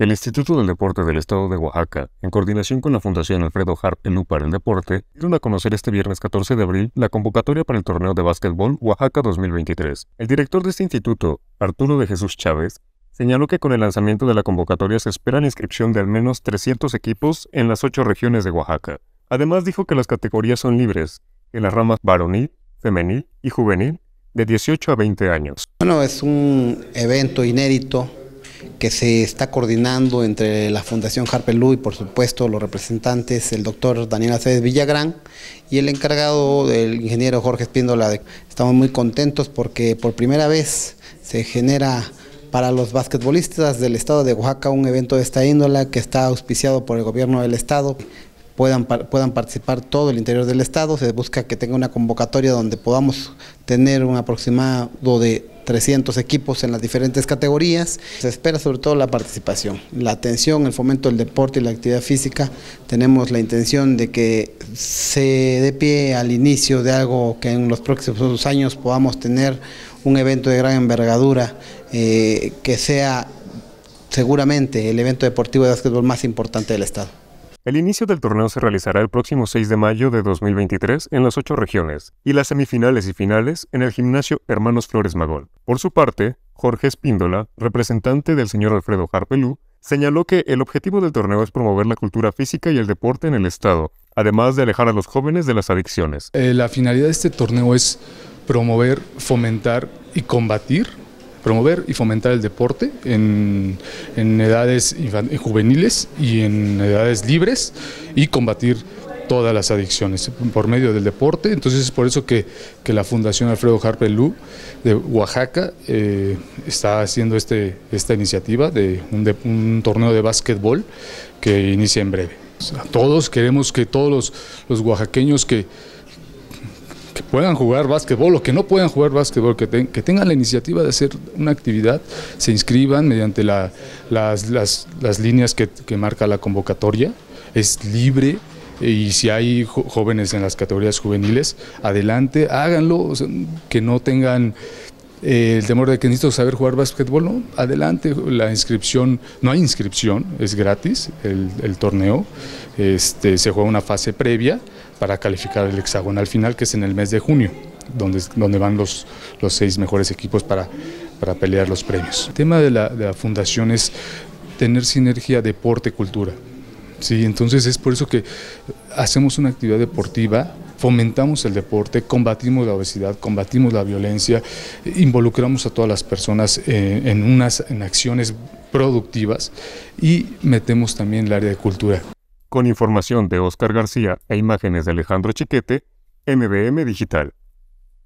El Instituto del Deporte del Estado de Oaxaca, en coordinación con la Fundación Alfredo Harp Elú para el Deporte, dieron a conocer este viernes 14 de abril la convocatoria para el torneo de básquetbol Oaxaca 2023. El director de este instituto, Arturo de Jesús Chávez, señaló que con el lanzamiento de la convocatoria se espera la inscripción de al menos 300 equipos en las ocho regiones de Oaxaca. Además dijo que las categorías son libres, en las ramas varonil, femenil y juvenil, de 18 a 20 años. Bueno, es un evento inédito que se está coordinando entre la Fundación Harpelú y por supuesto los representantes, el doctor Daniel Aceves Villagrán y el encargado del ingeniero Jorge Espíndola. Estamos muy contentos porque por primera vez se genera para los basquetbolistas del estado de Oaxaca un evento de esta índola que está auspiciado por el gobierno del estado puedan, puedan participar todo el interior del estado. Se busca que tenga una convocatoria donde podamos tener un aproximado de 300 equipos en las diferentes categorías. Se espera sobre todo la participación, la atención, el fomento del deporte y la actividad física. Tenemos la intención de que se dé pie al inicio de algo que en los próximos años podamos tener un evento de gran envergadura eh, que sea seguramente el evento deportivo de básquetbol más importante del estado. El inicio del torneo se realizará el próximo 6 de mayo de 2023 en las ocho regiones y las semifinales y finales en el gimnasio Hermanos Flores Magón. Por su parte, Jorge Espíndola, representante del señor Alfredo Harpelú, señaló que el objetivo del torneo es promover la cultura física y el deporte en el Estado, además de alejar a los jóvenes de las adicciones. Eh, la finalidad de este torneo es promover, fomentar y combatir promover y fomentar el deporte en, edades juveniles y en edades libres y combatir todas las adicciones por medio del deporte. Entonces es por eso que, la Fundación Alfredo Harpelú de Oaxaca eh, está haciendo este, esta iniciativa de un, torneo de básquetbol que inicia en breve. todos queremos que todos los, los oaxaqueños que puedan jugar básquetbol o que no puedan jugar básquetbol, que, tengan la iniciativa de hacer una actividad, se inscriban mediante las, las, líneas que, marca la convocatoria, es libre y si hay jóvenes en las categorías juveniles, adelante, háganlo, que no tengan eh, el temor de que necesito saber jugar básquetbol, no, adelante, la inscripción, no hay inscripción, es gratis el, el torneo, este, se juega una fase previa, para calificar el hexagonal final, que es en el mes de junio, donde, donde van los, los seis mejores equipos para, para pelear los premios. El tema de la, fundación es tener sinergia deporte-cultura. Sí, entonces es por eso que hacemos una actividad deportiva, fomentamos el deporte, combatimos la obesidad, combatimos la violencia, involucramos a todas las personas en, en unas en acciones productivas y metemos también el área de cultura. Con información de Oscar García e imágenes de Alejandro Chiquete, MBM Digital.